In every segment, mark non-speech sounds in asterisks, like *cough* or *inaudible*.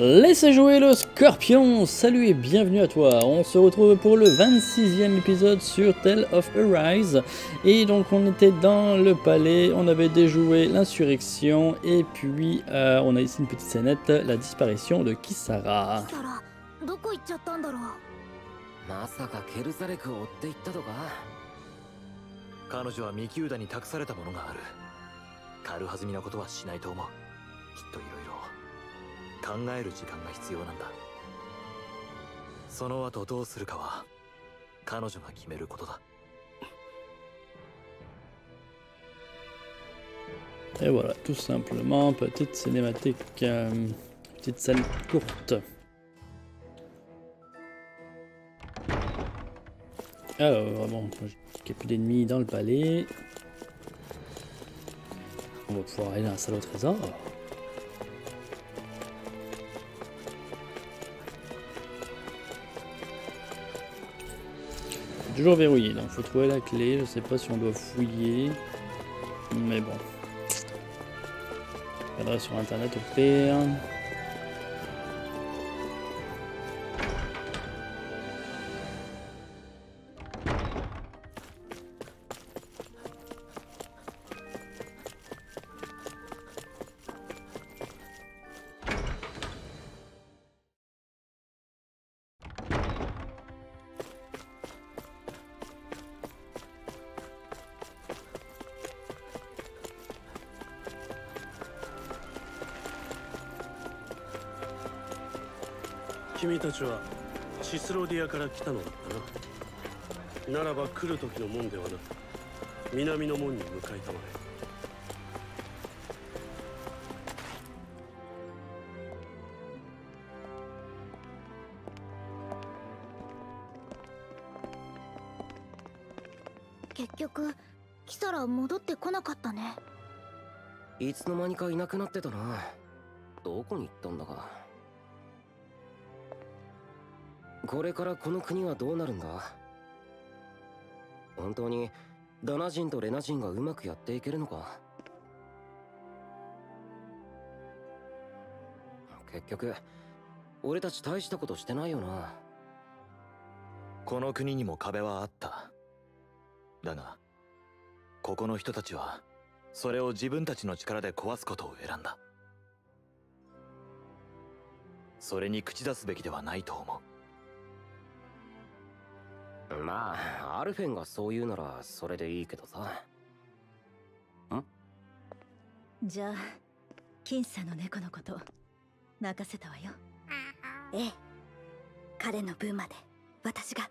Laissez jouer le scorpion. Salut et bienvenue à toi. On se retrouve pour le 26e épisode sur Tale of Arise. Et donc on était dans le palais, on avait déjoué l'insurrection, et puis euh, on a ici une petite scénette, la disparition de Kisara. ど考える時間が必要なんだその後どうするかは彼女が決めることだ Et voilà, tout simplement, petite cinématique, euh, petite scène courte. Alors, bon, il n'y a plus d'ennemis dans le palais. On va pouvoir aller dans la salle au trésor. Toujours verrouillé, donc faut trouver la clé. Je sais pas si on doit fouiller. Mais bon. Regarderai sur internet au pire. «ちはシスロディアから来たのだったな。ならば来る時の門ではなく南の門に向かいたまえ。結局キサラ戻ってこなかったね。いつの間にかいなくなってたな。どこに行ったんだかこれからこの国はどうなるんだ？本当にダナ人とレナ人がうまくやっていけるのか？結局俺たち大したことしてないよな。この国にも壁はあった。だがここの人たちはそれを自分たちの力で壊すことを選んだ。それに口出すべきではないと思う。まあアルフェンがそう言うならそれでいいけどさ。ん？じゃあ僅差の猫のこと任せたわよ。ええ。彼の分まで私が。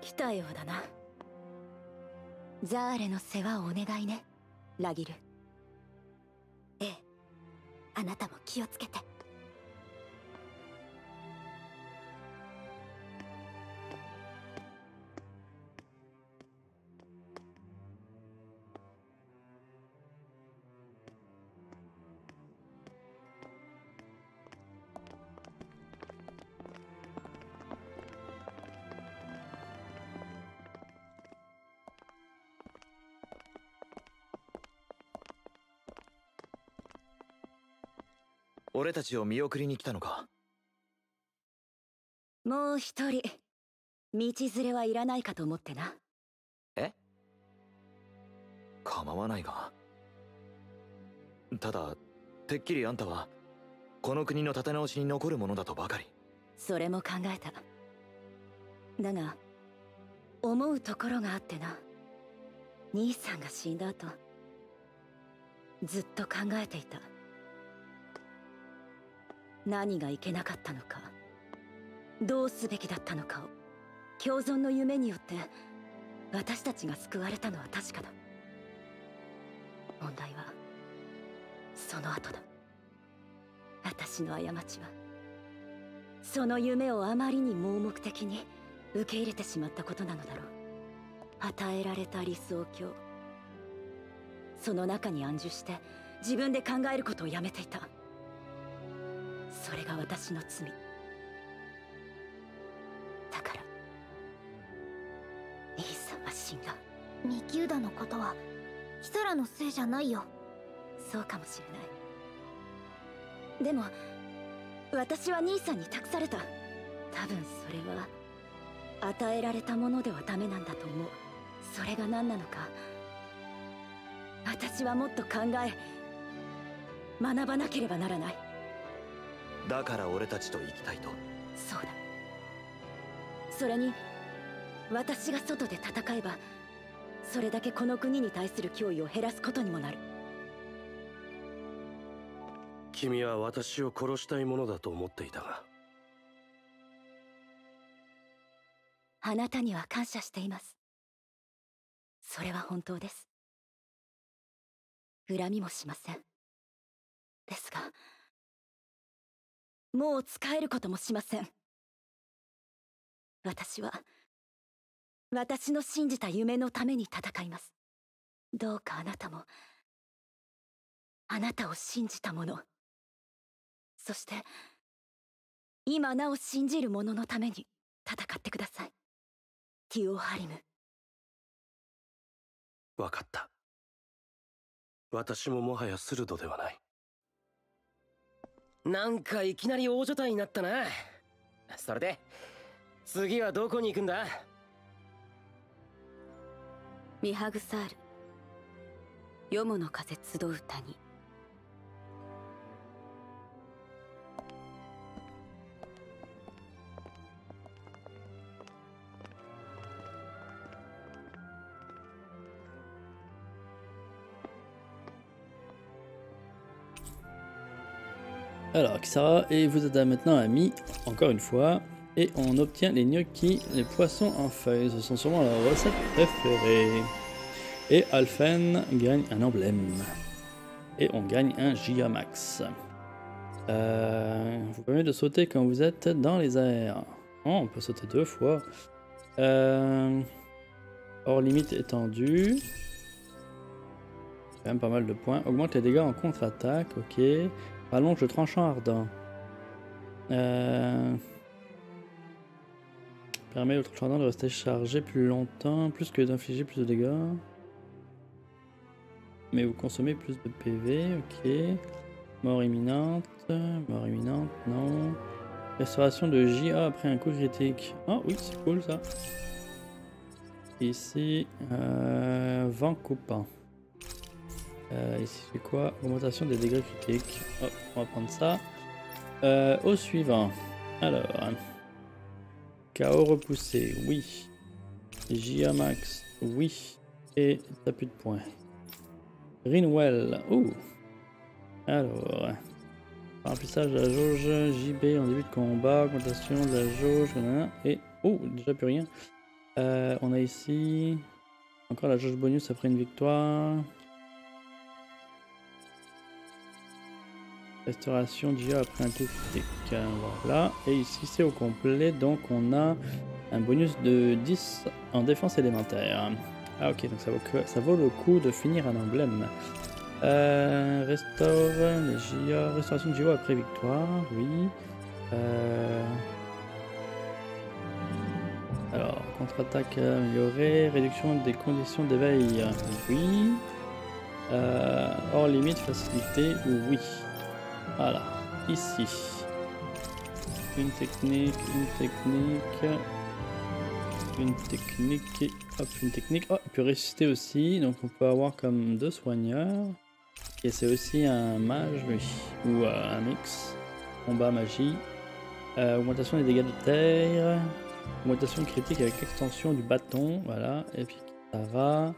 来たようだな。ザーレの世話をお願いねラギル。ええ。あなたも気をつけて俺たちを見送りに来たのか？もう一人。道連れはいらないかと思ってな。え？構わないが？ただてっきりあんたはこの国の立て直しに残るものだとばかり。それも考えた。だが思うところがあってな。兄さんが死んだ後ずっと考えていた何がいけなかったのかどうすべきだったのかを共存の夢によって私たちが救われたのは確かだ。問題はその後だ。私の過ちはその夢をあまりに盲目的に受け入れてしまったことなのだろう。与えられた理想郷。その中に安住して自分で考えることをやめていた。それが私の罪。だから兄さんは死んだ。ミキューダのことはキサラのせいじゃないよ。そうかもしれない。でも私は兄さんに託された。多分それは与えられたものではダメなんだと思う。それが何なのか私はもっと考え学ばなければならないだから俺たちと行きたいと。そうだ。それに私が外で戦えばそれだけこの国に対する脅威を減らすことにもなる。君は私を殺したいものだと思っていたが。あなたには感謝しています。それは本当です。恨みもしません。ですがもう使えることもしません。私は私の信じた夢のために戦います。どうかあなたもあなたを信じた者。そして今なお信じる者のために戦ってください。ティオ・ハリム。分かった。私ももはやスルドではない。なんかいきなり大所帯になったな。それで次はどこに行くんだ？ミハグサール。よもの風集う谷。Alors, Kisara, et vous êtes maintenant amis, encore une fois, et on obtient les gnocchis, les poissons en feuilles, ce sont sûrement la recette préférée. Et Alphen gagne un emblème. Et on gagne un Gigamax. Euh, vous permet de sauter quand vous êtes dans les airs. Oh, on peut sauter deux fois. Euh, hors limite étendue. Quand même pas mal de points. Augmente les dégâts en contre-attaque, ok. Allonge le tranchant ardent. Euh... Permet au tranchant ardent de rester chargé plus longtemps, plus que d'infliger plus de dégâts. Mais vous consommez plus de PV, ok. Mort imminente, mort imminente, non. Restauration de JA après un coup critique. Ah oui, c'est cool ça. Ici, euh, vent coupant. Euh, ici c'est quoi Augmentation des dégâts critiques. Hop, on va prendre ça. Euh, au suivant. Alors. KO repoussé, oui. JA max, oui. Et t'as plus de points. Greenwell, oh. Alors. Remplissage de la jauge, JB en début de combat, augmentation de la jauge, et oh, déjà plus rien. Euh, on a ici encore la jauge bonus après une victoire. Restauration d'IA après un critique. Voilà. Et ici c'est au complet. Donc on a un bonus de 10 en défense élémentaire. Ah ok, donc ça vaut, ça vaut le coup de finir un emblème. Euh, JA. Restauration de JO après victoire. Oui. Euh... Alors, contre-attaque améliorée. Réduction des conditions d'éveil. Oui. Euh, hors limite facilité. Oui. Voilà, ici. Une technique, une technique. Une technique, hop, une technique. Oh, il peut résister aussi, donc on peut avoir comme deux soigneurs. Et c'est aussi un mage, oui, ou euh, un mix. Combat magie. Euh, augmentation des dégâts de terre. Augmentation critique avec extension du bâton, voilà. Et puis Kitara.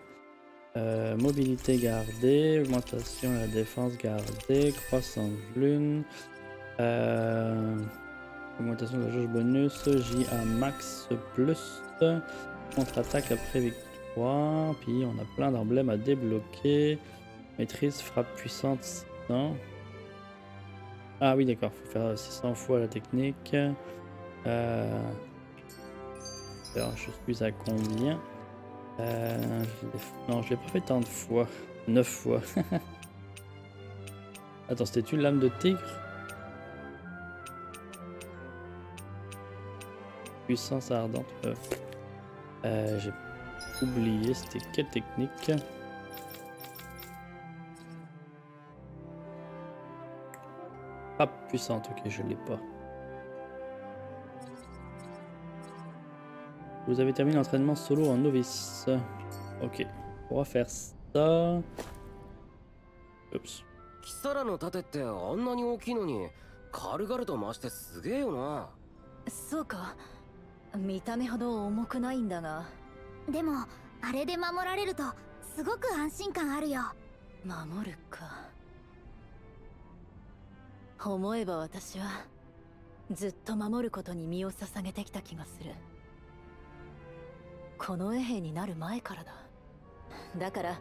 Euh, mobilité gardée, augmentation de la défense gardée, croissance lune, euh, augmentation de la jauge bonus, JA max plus, contre-attaque après victoire, puis on a plein d'emblèmes à débloquer, maîtrise frappe puissante 600. Ah oui d'accord, faut faire 600 fois la technique. Euh, alors je suis à combien? Euh, non, je l'ai pas fait tant de fois. 9 fois. *laughs* Attends, c'était une lame de tigre? Puissance ardente. Euh, euh, J'ai oublié, c'était quelle technique? Frappe puissante, ok, je l'ai pas. Vous avez terminé l'entraînement solo en novice. Ok, on va faire ça. Oups. キサラの盾ってあんなに大きいのに軽々と回してすげえよな。そうか。見た目ほど重くないんだが。でもあれで守られるとすごく安心感あるよ。守るか。思えば私はずっと守ることに身を捧げてきた気がするこの衛兵になる前からだ。だから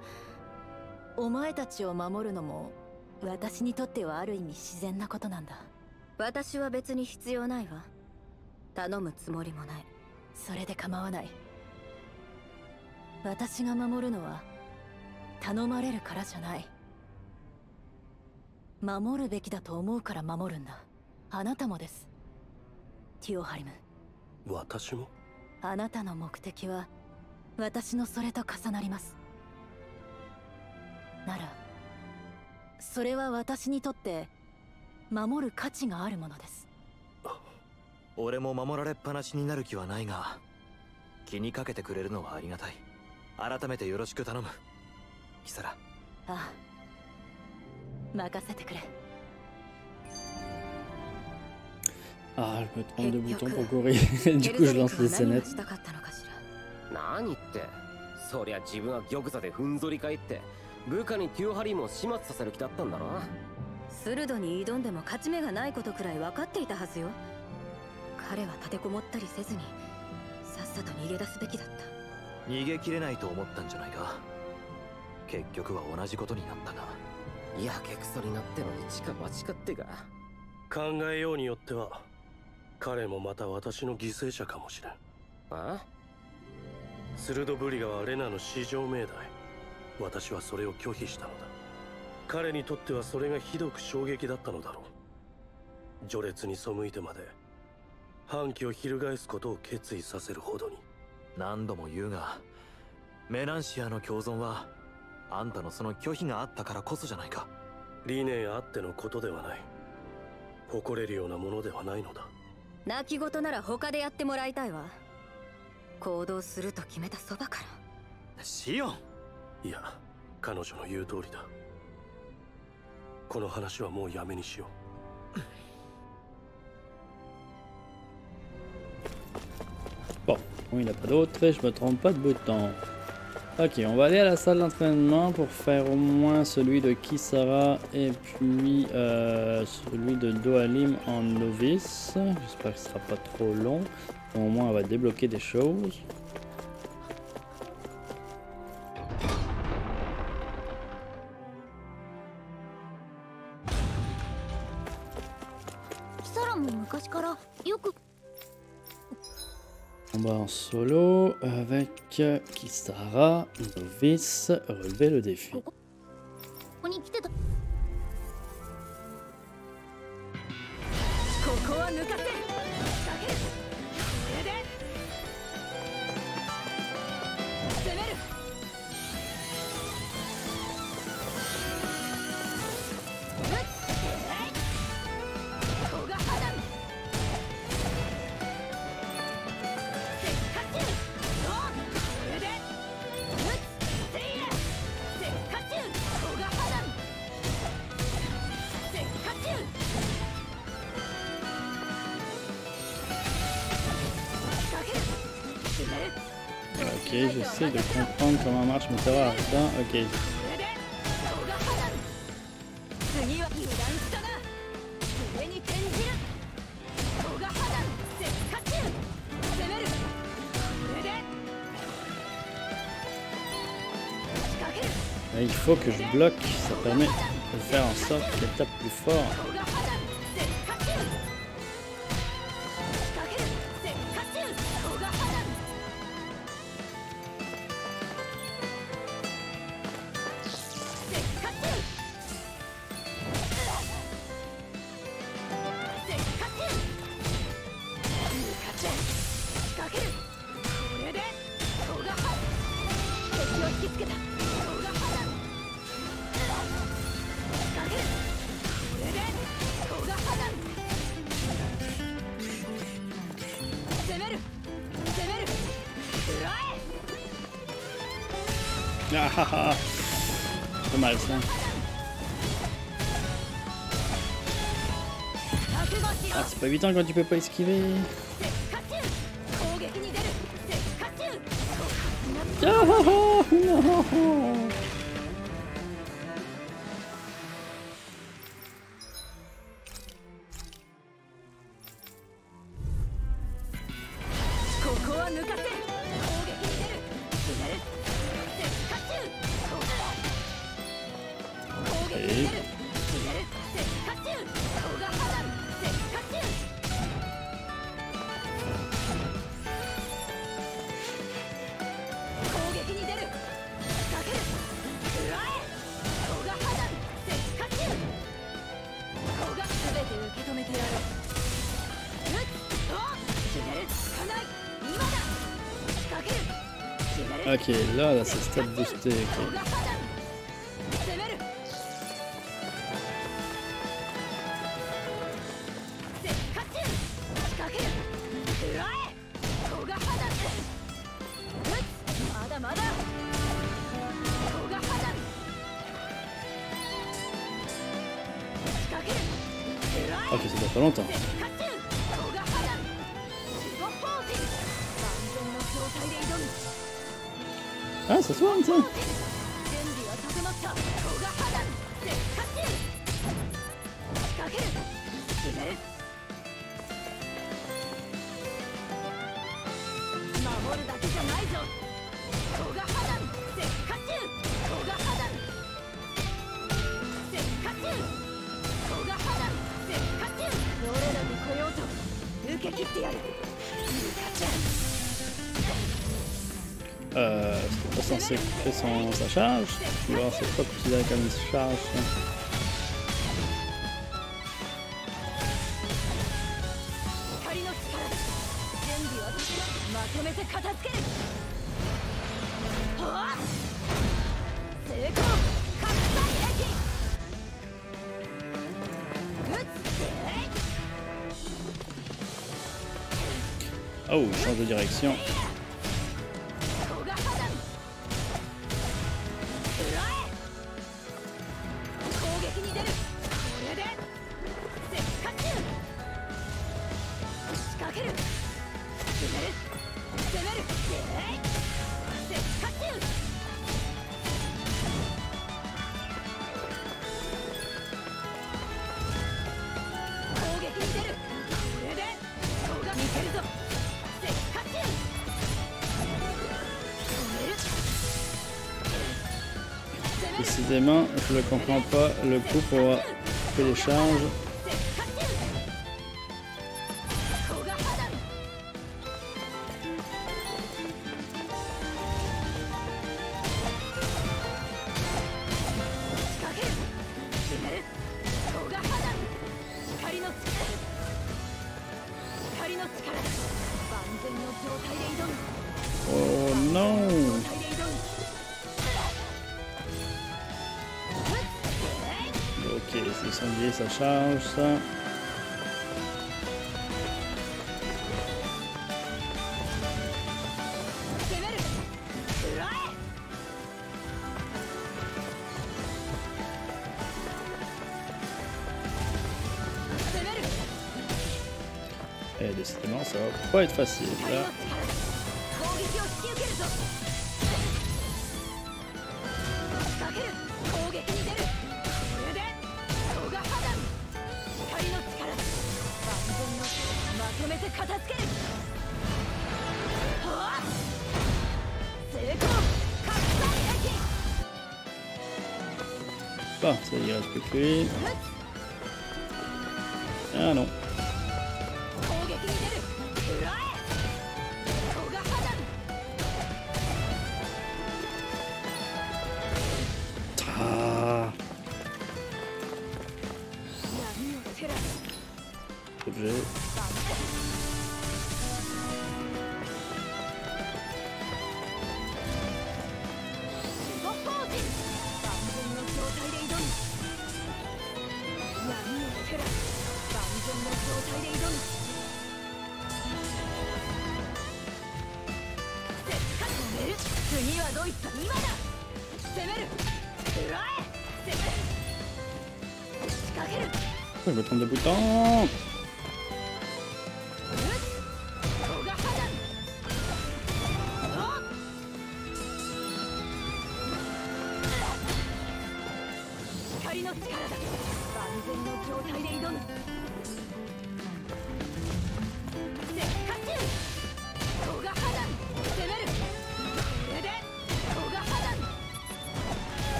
お前たちを守るのも私にとってはある意味自然なことなんだ。私は別に必要ないわ。頼むつもりもない。それで構わない。私が守るのは頼まれるからじゃない。守るべきだと思うから守るんだ。あなたもです。ティオハリム。私も？あなたの目的は私のそれと重なります。ならそれは私にとって守る価値があるものです。俺も守られっぱなしになる気はないが気にかけてくれるのはありがたい。改めてよろしく頼む。キサラ。ああ。任せてくれ Ah, je me trompe de bouton pour courir. du coup, je lance les 何が scénettes. したかったのかしら？何って？そりゃ自分は玉座でふんぞり返って部下にティオハリームを始末させる気だったんだろ？鋭に挑んでも勝ち目がないことくらい分かっていたはずよ。彼は立てこもったりせずにさっさと逃げ出すべきだった。逃げ切れないと思ったんじゃないか。結局は同じことになったがやけくそになっての一か八かってか。考えようによっては彼もまた私の犠牲者かもしれん。あスルドブリガはレナの至上命題。私はそれを拒否したのだ。彼にとってはそれがひどく衝撃だったのだろう。序列に背いてまで反旗を翻すことを決意させるほどに。何度も言うがメナンシアの共存はあんたのその拒否があったからこそじゃないか。理念あってのことではない。誇れるようなものではないのだ泣き言なら他でやってもらいたいわ。行動すると決めたそばから。シオン。いや彼女の言う通りだ。この話はもうやめにしよう。Bon, il n'y en a pas d'autre et je me trompe pas de bouton. Ok, on va aller à la salle d'entraînement pour faire au moins celui de Kisara et puis euh, celui de Doalim en novice. J'espère que ce sera pas trop long. Au moins, on va débloquer des choses. On va en solo avec Kisara, novice, relever le défi. J'essaie de comprendre comment marche mon serveur Attends, ok. Il faut que je bloque, ça permet de faire en sorte qu'elle tape plus fort. Putain, quand tu peux pas esquiver. Ok, là, là c'est stade boosté. Quoi. Ah, ok, ça dure pas longtemps. this one too. fait son, sa charge. Alors c'est pas considéré comme une charge. Hein. Oh, change de direction. Je ne comprends pas le coup pour télécharge. Et eh, décidément, ça va pas être facile. Là. pas. Ça y reste plus. Ah non. Je me trompe de bouton.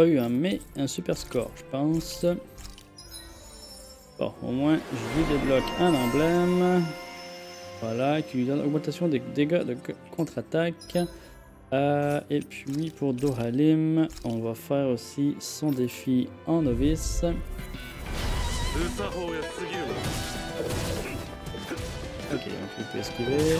Pas eu un mais un super score, je pense. Bon, au moins, je lui débloque un emblème. Voilà, qui lui donne augmentation des dégâts de contre-attaque. Euh, et puis pour Doralim, on va faire aussi son défi en novice. Ok, donc il peut esquiver.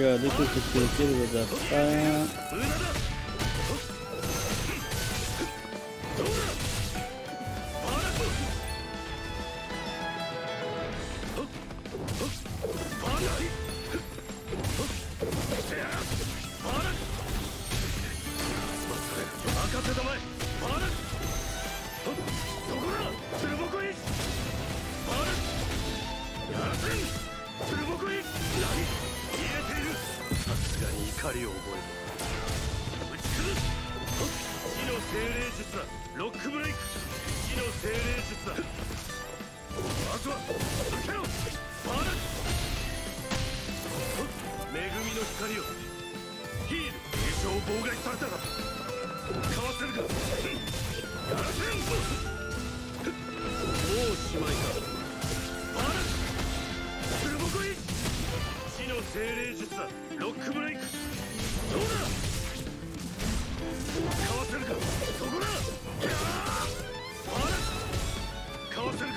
regarder tout ce qui est fait, les affaires. 妨害されたらかわせるかやらせんぞ。もうしまいかバルクルボコイ地の精霊術だロックブレイク。どうだ。かわせるか。そこだ。バルクかわせるか。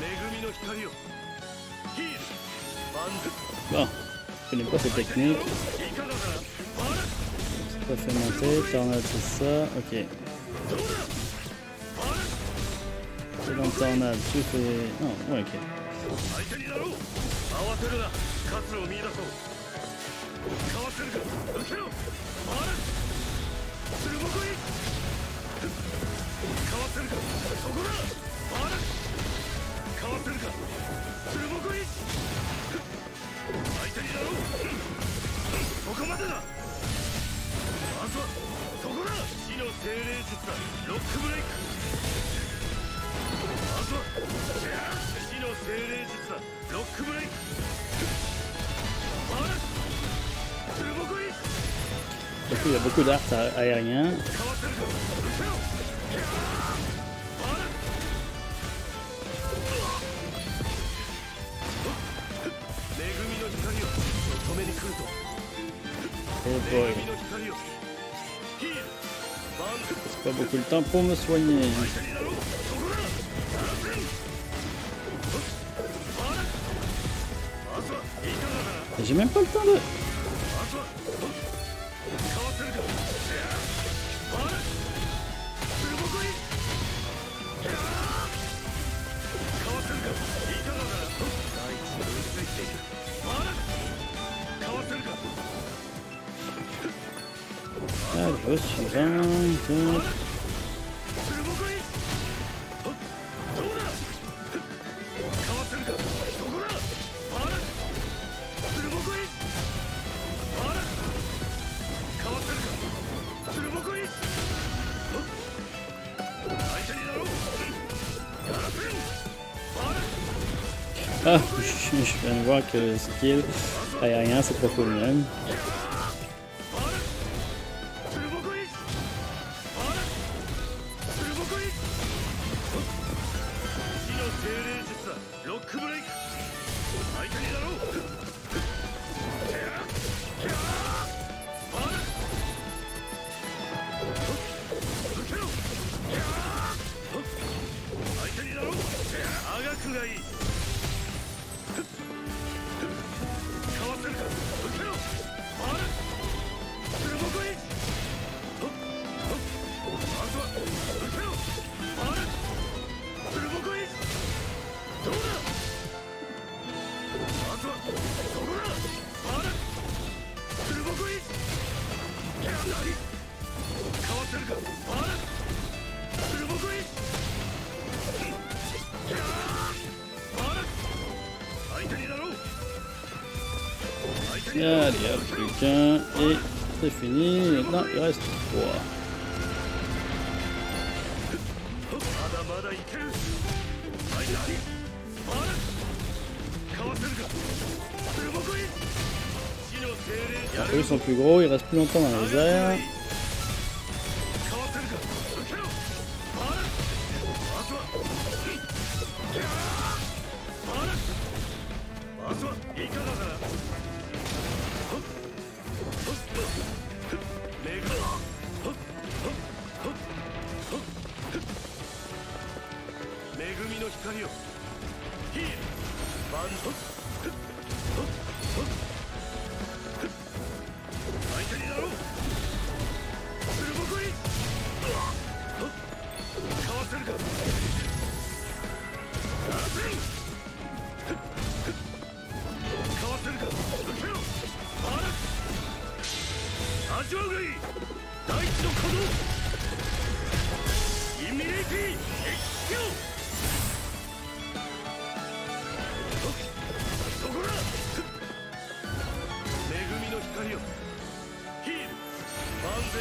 恵みの光を。ヒール。万ン Bon, je connais. Fait monter, tornade c'est ça, ok. C'est dans tornade, tu fais... Oh, ouais, ok. Il y a beaucoup d'arts aériens. Oh boy. C'est pas beaucoup de temps pour me soigner. J'ai même pas le temps de... Ah, je, je viens voir que le skill aérien c'est pas cool même. Allez, hop, plus qu'un. Et c'est fini. Maintenant, il reste trois. Les deux sont plus gros, ils restent plus longtemps dans les airs. 恵みの光をヒールバ *laughs*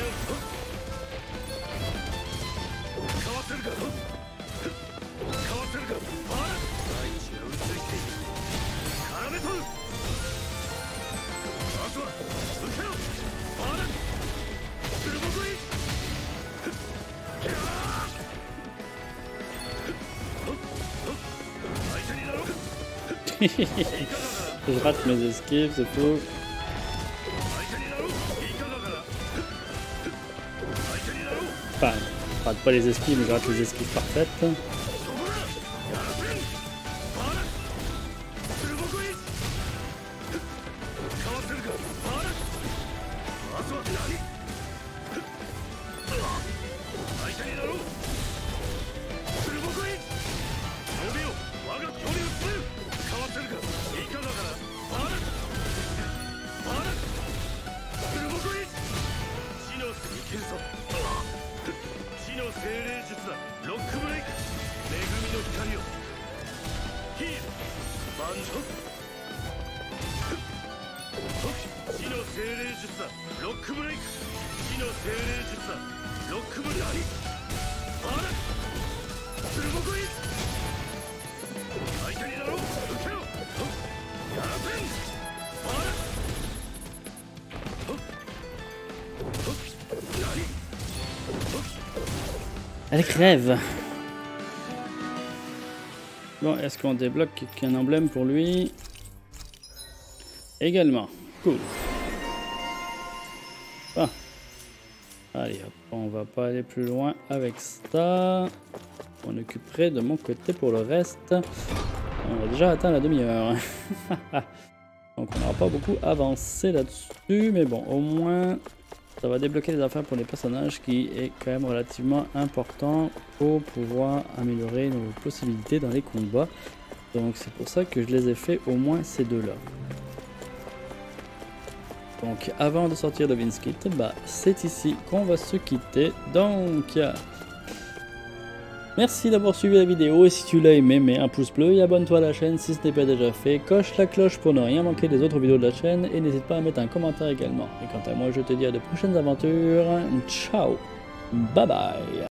Je rate mes esquives, c'est faux. Pas les esquives, mais je rate les esquives parfaites. 精霊術だロックブレイク恵みの光をヒールバンド死の精霊術だロックブレイク死の精霊術だロックブレイク。*laughs* Elle crève. Bon, est-ce qu'on débloque un emblème pour lui Également. Cool. Ah. Allez hop, on va pas aller plus loin avec ça. On occuperait de mon côté pour le reste. On a déjà atteint la demi-heure. *laughs* Donc on n'aura pas beaucoup avancé là-dessus, mais bon, au moins ça va débloquer les affaires pour les personnages qui est quand même relativement important pour pouvoir améliorer nos possibilités dans les combats. Donc c'est pour ça que je les ai fait au moins ces deux-là. Donc avant de sortir de Vinskit, bah, c'est ici qu'on va se quitter. Donc merci d'avoir suivi la vidéo et si tu l'as aimé, mets un pouce bleu et abonne-toi à la chaîne si ce n'est pas déjà fait. Coche la cloche pour ne rien manquer des autres vidéos de la chaîne et n'hésite pas à mettre un commentaire également. Et quant à moi, je te dis à de prochaines aventures. Ciao, bye bye.